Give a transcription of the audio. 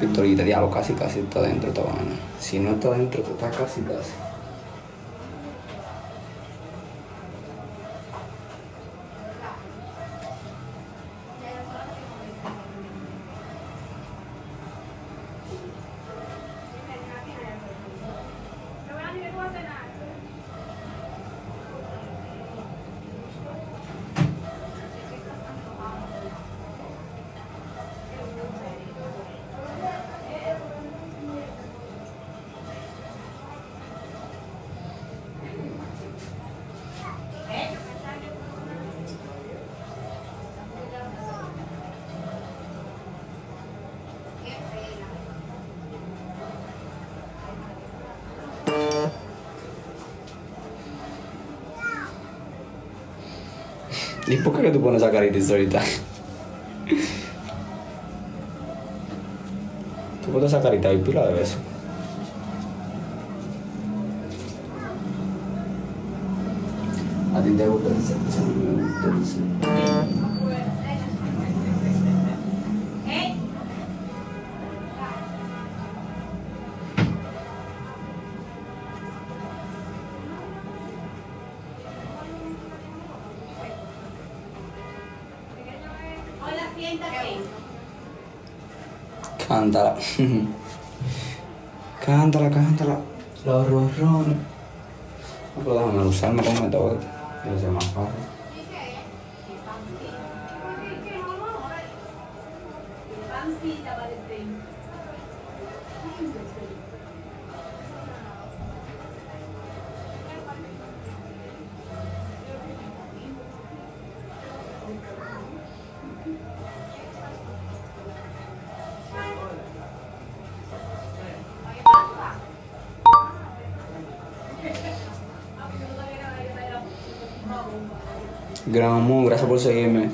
Victorita, diablo, casi, casi está dentro esta vaina. Si no está dentro, está casi, casi. ¿Y por qué tú pones esa carita ahorita? tú pones esa carita y pila de besos. A ti te gusta el sexo, me gusta el sexo. Cántala. cántala, cántala. Los ronrones. No, pero déjame usarme con esta vuelta. Debe ser más fácil. Pancita Gran amor, gracias por seguirme.